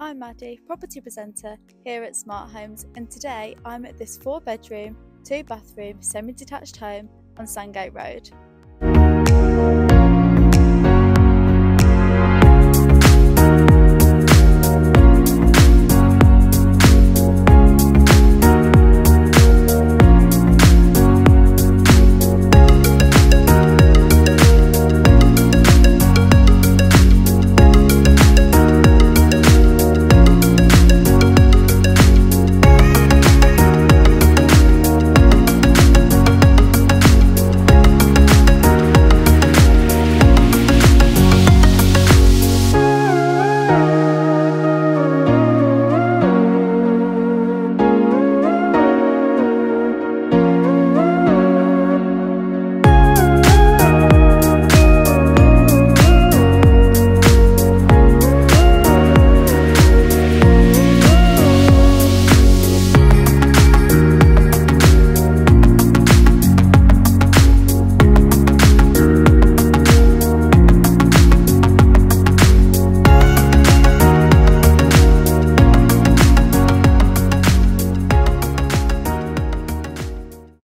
I'm Maddie, property presenter here at Smart Homes, and today I'm at this four bedroom, two bathroom, semi detached home on Sandgate Road.